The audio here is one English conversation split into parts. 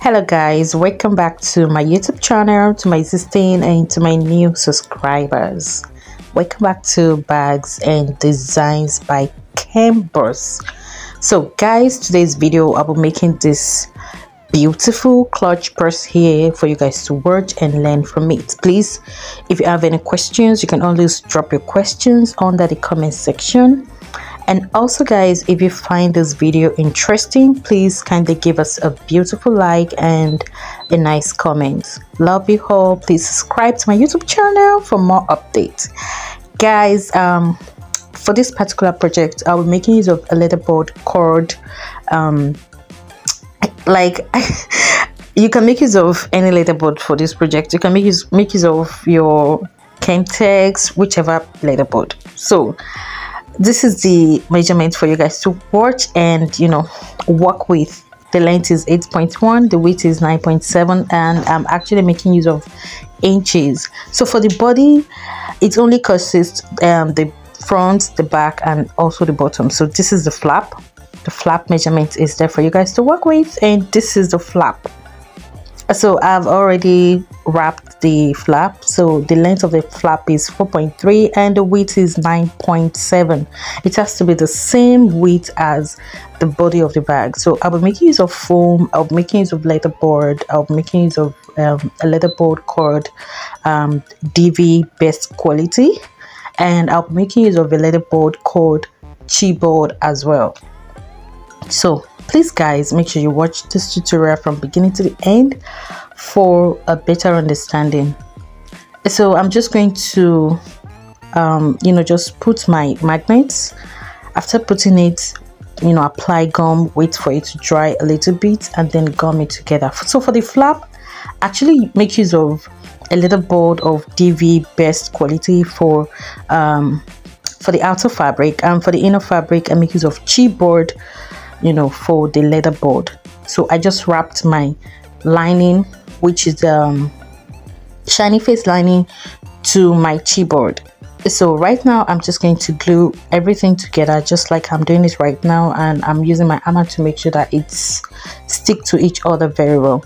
hello guys. Welcome back to my youtube channel to my existing and to my new subscribers. Welcome back to bags and designs by KhemBuzz so guys today's video i'll be making this beautiful clutch purse here for you guys to watch and learn from it. Please if you have any questions you can always drop your questions under the comment section and also guys if you find this video interesting please kindly give us a beautiful like and a nice comment. Love you all. Please subscribe to my youtube channel for more updates. Guys um for this particular project i'll be making use of a leather board called um like you can make use of any leather board for this project. You can make use make use of your Camtex whichever leather board so this is the measurement for you guys to watch and you know work with. The length is 8.1 the width is 9.7 and i'm actually making use of inches. So for the body it only consists um the front the back and also the bottom. So this is the flap. The flap measurement is there for you guys to work with and this is the flap so i've already wrapped the flap. So the length of the flap is 4.3 and the width is 9.7 it has to be the same width as the body of the bag. So i'll be making use of foam i'll be making use of leather board i'll be making use of um, a leather board cord um, dv best quality. And i'll be making use of a leather board called chipboard as well. So please guys make sure you watch this tutorial from beginning to the end for a better understanding. So i'm just going to um, you know just put my magnets. After putting it you know apply gum wait for it to dry a little bit and then gum it together. So for the flap actually make use of a little board of dv best quality for um, for the outer fabric and for the inner fabric i make use of chipboard you know for the leather board so i just wrapped my lining which is um shiny face lining to my chipboard so right now i'm just going to glue everything together just like i'm doing it right now and i'm using my hammer to make sure that it's stick to each other very well.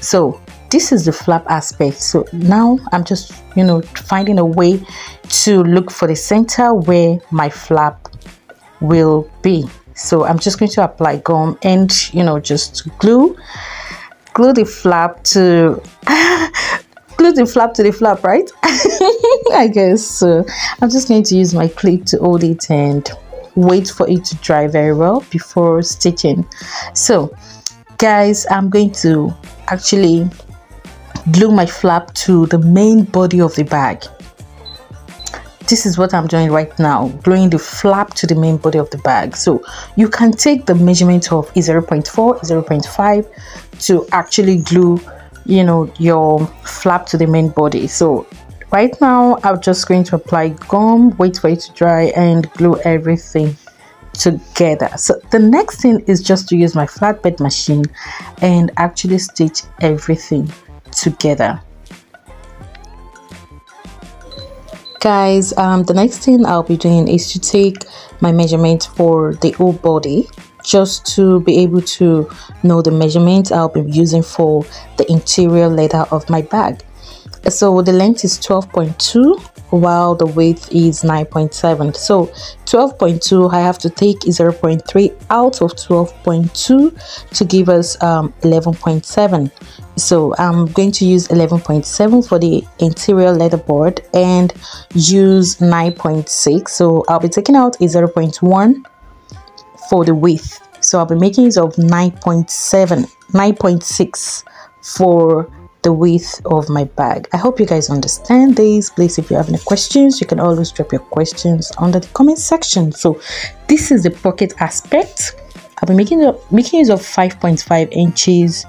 So this is the flap aspect. So now i'm just you know finding a way to look for the center where my flap will be so i'm just going to apply gum and you know just glue glue the flap to glue the flap to the flap right? I guess so. I'm just going to use my clip to hold it and wait for it to dry very well before stitching. So guys i'm going to actually glue my flap to the main body of the bag this is what i'm doing right now gluing the flap to the main body of the bag. So you can take the measurement of 0.4 0.5 to actually glue you know your flap to the main body. So right now i'm just going to apply gum wait for it to dry and glue everything together. So the next thing is just to use my flatbed machine and actually stitch everything together guys um, the next thing i'll be doing is to take my measurement for the whole body just to be able to know the measurement i'll be using for the interior leather of my bag so the length is 12.2 while the width is 9.7 so 12.2 i have to take 0.3 out of 12.2 to give us um, 11.7 so i'm going to use 11.7 for the interior leather board and use 9.6 so i'll be taking out a 0.1 for the width. So i'll be making use of 9.7 9.6 for the width of my bag. I hope you guys understand this. Please if you have any questions you can always drop your questions under the comment section. So this is the pocket aspect. I'll be making making use of 5.5 inches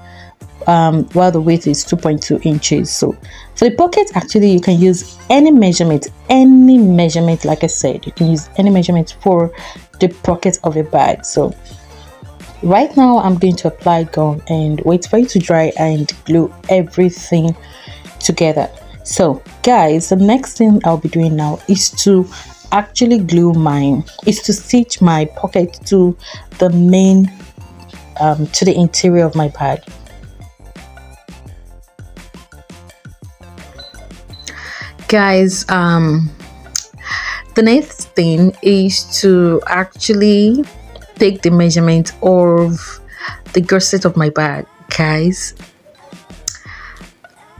um, while the width is 2.2 inches. So for the pocket actually you can use any measurement any measurement like i said you can use any measurement for the pocket of a bag. So right now i'm going to apply gum and wait for it to dry and glue everything together. So guys the next thing i'll be doing now is to actually glue mine is to stitch my pocket to the main um, to the interior of my bag. Guys um the next thing is to actually take the measurement of the gusset of my bag guys.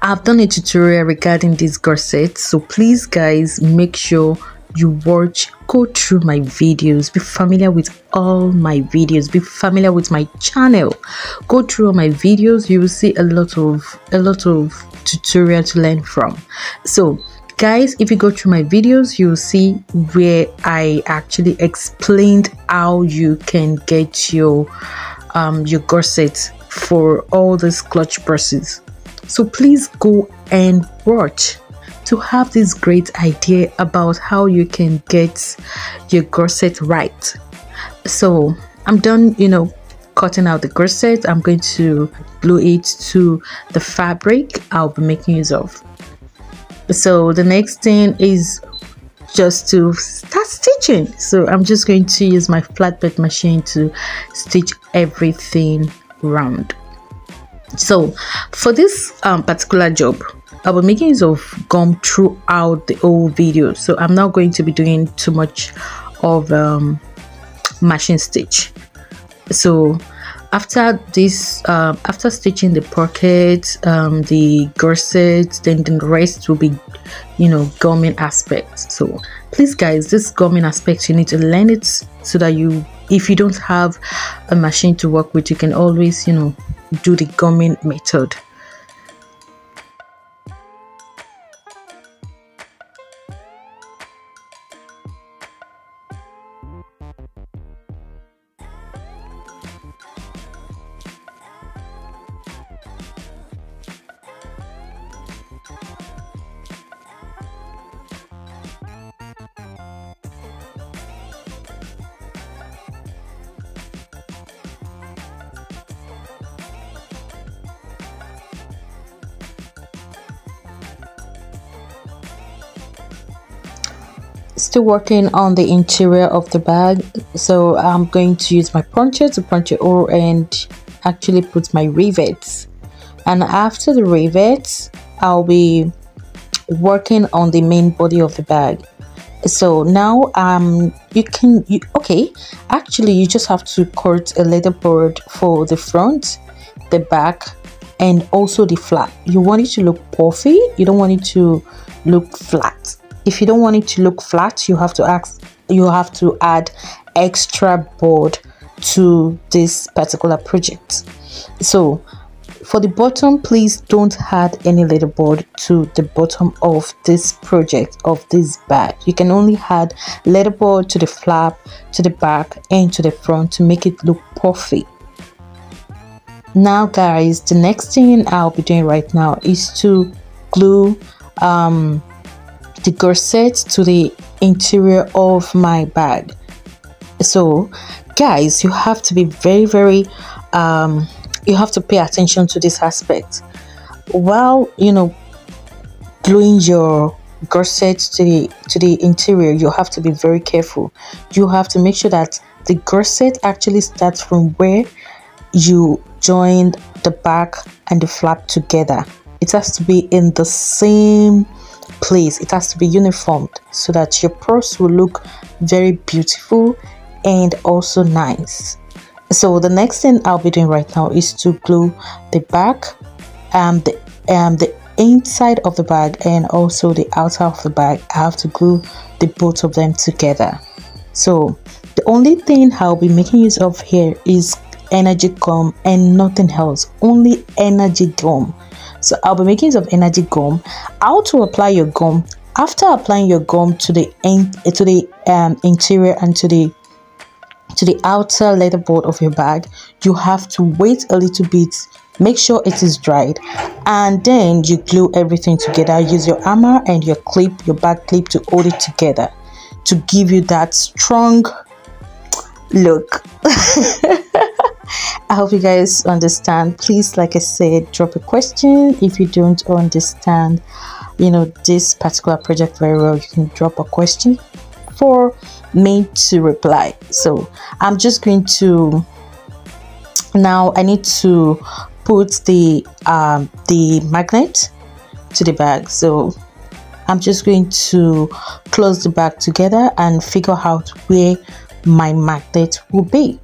I've done a tutorial regarding this gusset so please guys make sure you watch go through my videos. Be familiar with all my videos. Be familiar with my channel. Go through all my videos. You will see a lot of a lot of tutorial to learn from. So guys if you go through my videos you'll see where i actually explained how you can get your um your gusset for all these clutch purses so please go and watch to have this great idea about how you can get your gusset right. So i'm done you know cutting out the gusset i'm going to glue it to the fabric i'll be making use of so the next thing is just to start stitching. So i'm just going to use my flatbed machine to stitch everything round. So for this um, particular job i'll be making use of gum throughout the whole video. So i'm not going to be doing too much of um, machine stitch. So after this uh, after stitching the pocket um, the gusset then the rest will be you know gumming aspects. So please guys this gumming aspect you need to learn it so that you if you don't have a machine to work with you can always you know do the gumming method still working on the interior of the bag so i'm going to use my puncher to punch it all and actually put my rivets. And after the rivets i'll be working on the main body of the bag. So now um you can you okay actually you just have to cut a leather board for the front the back and also the flap you want it to look puffy you don't want it to look flat if you don't want it to look flat you have to ask you have to add extra board to this particular project. So for the bottom please don't add any leather board to the bottom of this project of this bag. You can only add leather board to the flap to the back and to the front to make it look puffy. Now guys the next thing i'll be doing right now is to glue um, the gusset to the interior of my bag. So guys you have to be very very um, you have to pay attention to this aspect. While you know gluing your gusset to the to the interior you have to be very careful. You have to make sure that the gusset actually starts from where you joined the back and the flap together. It has to be in the same place it has to be uniformed so that your purse will look very beautiful and also nice. So the next thing i'll be doing right now is to glue the back and the um the inside of the bag and also the outer of the bag. I have to glue the both of them together. So the only thing i'll be making use of here is energy gum and nothing else only energy gum so I'll be making some energy gum. How to apply your gum? After applying your gum to the in, to the um, interior and to the to the outer leather board of your bag, you have to wait a little bit make sure it is dried and then you glue everything together use your hammer and your clip your back clip to hold it together to give you that strong look I hope you guys understand. Please, like I said, drop a question. If you don't understand, you know, this particular project very well, you can drop a question for me to reply. So I'm just going to now I need to put the um the magnet to the bag. So I'm just going to close the bag together and figure out where my magnet will be.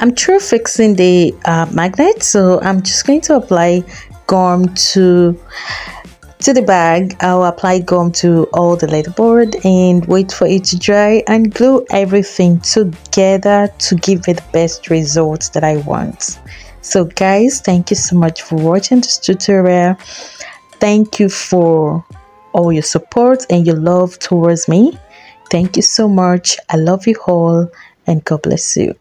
I'm through fixing the uh, magnet so I'm just going to apply gum to to the bag. I'll apply gum to all the leather board and wait for it to dry and glue everything together to give it the best results that I want. So guys thank you so much for watching this tutorial. Thank you for all your support and your love towards me. Thank you so much. I love you all and God bless you